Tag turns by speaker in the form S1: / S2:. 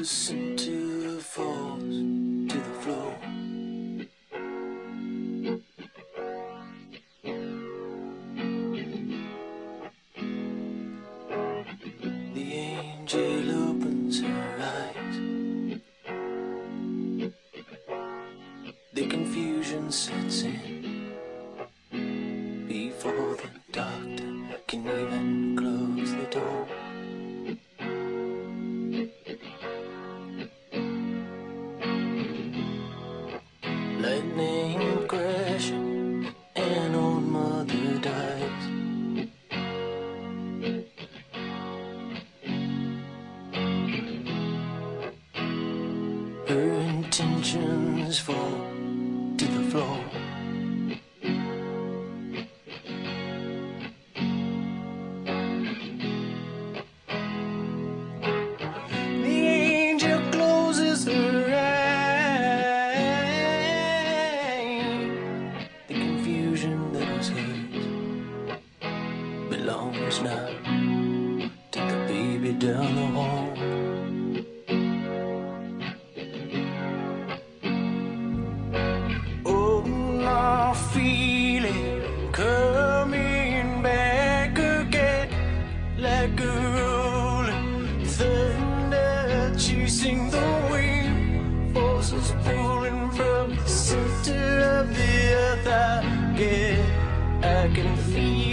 S1: listen to the intentions fall to the floor. The angel closes her eyes. The confusion that was hers belongs now to the baby down the hall. Pulling from the center of the earth. I get, I can feel